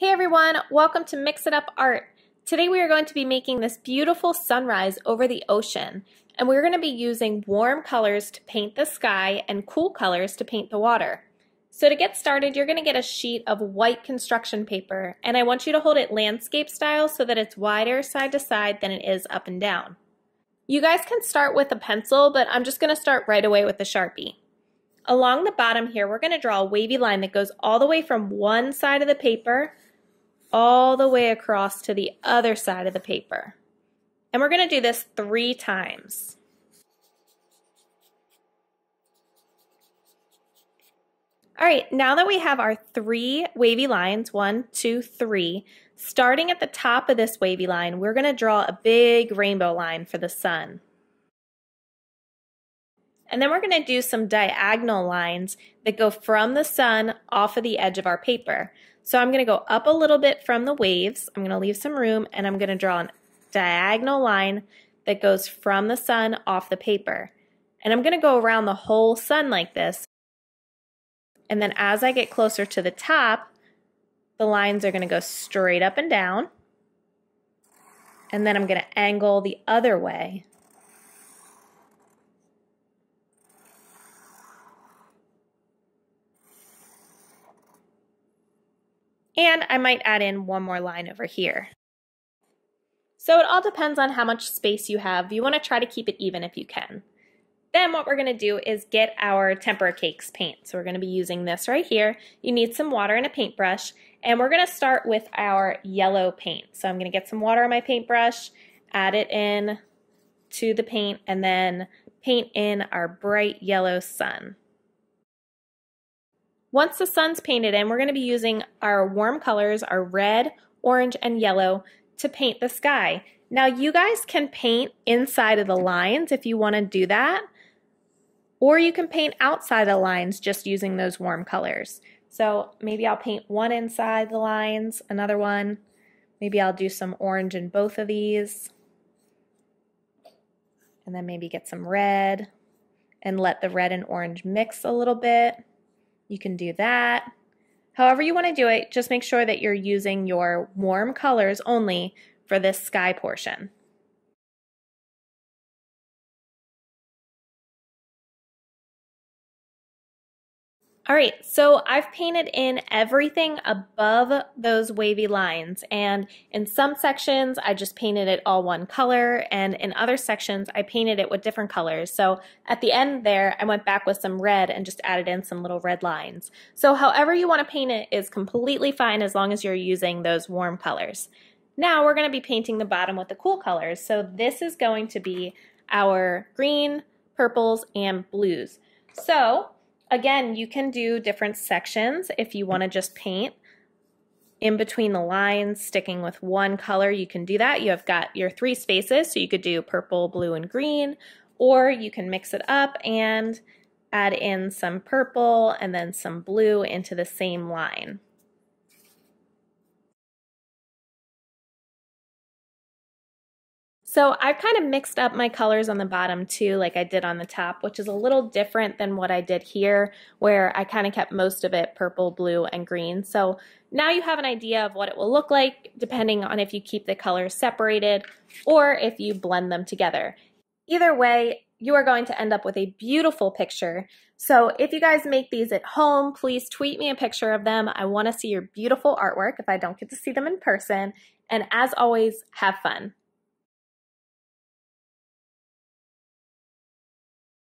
Hey everyone, welcome to Mix It Up Art. Today we are going to be making this beautiful sunrise over the ocean and we're going to be using warm colors to paint the sky and cool colors to paint the water. So to get started, you're going to get a sheet of white construction paper and I want you to hold it landscape style so that it's wider side to side than it is up and down. You guys can start with a pencil, but I'm just going to start right away with a Sharpie. Along the bottom here, we're going to draw a wavy line that goes all the way from one side of the paper all the way across to the other side of the paper. And we're going to do this three times. All right, now that we have our three wavy lines, one, two, three, starting at the top of this wavy line, we're going to draw a big rainbow line for the sun. And then we're going to do some diagonal lines that go from the sun off of the edge of our paper. So I'm going to go up a little bit from the waves. I'm going to leave some room and I'm going to draw a diagonal line that goes from the sun off the paper. And I'm going to go around the whole sun like this. And then as I get closer to the top, the lines are going to go straight up and down. And then I'm going to angle the other way. And I might add in one more line over here. So it all depends on how much space you have. You want to try to keep it even if you can. Then what we're going to do is get our tempera cakes paint. So we're going to be using this right here. You need some water and a paintbrush. And we're going to start with our yellow paint. So I'm going to get some water on my paintbrush, add it in to the paint, and then paint in our bright yellow sun. Once the sun's painted in, we're going to be using our warm colors, our red, orange, and yellow to paint the sky. Now you guys can paint inside of the lines if you want to do that, or you can paint outside the lines just using those warm colors. So maybe I'll paint one inside the lines, another one. Maybe I'll do some orange in both of these. And then maybe get some red and let the red and orange mix a little bit. You can do that. However you want to do it, just make sure that you're using your warm colors only for this sky portion. All right, so I've painted in everything above those wavy lines and in some sections I just painted it all one color and in other sections I painted it with different colors. So at the end there I went back with some red and just added in some little red lines. So however you want to paint it is completely fine as long as you're using those warm colors. Now we're going to be painting the bottom with the cool colors. So this is going to be our green, purples, and blues. So Again, you can do different sections if you want to just paint in between the lines, sticking with one color, you can do that. You have got your three spaces, so you could do purple, blue, and green, or you can mix it up and add in some purple and then some blue into the same line. So I've kind of mixed up my colors on the bottom too, like I did on the top, which is a little different than what I did here, where I kind of kept most of it purple, blue, and green. So now you have an idea of what it will look like, depending on if you keep the colors separated or if you blend them together. Either way, you are going to end up with a beautiful picture. So if you guys make these at home, please tweet me a picture of them. I want to see your beautiful artwork if I don't get to see them in person. And as always, have fun.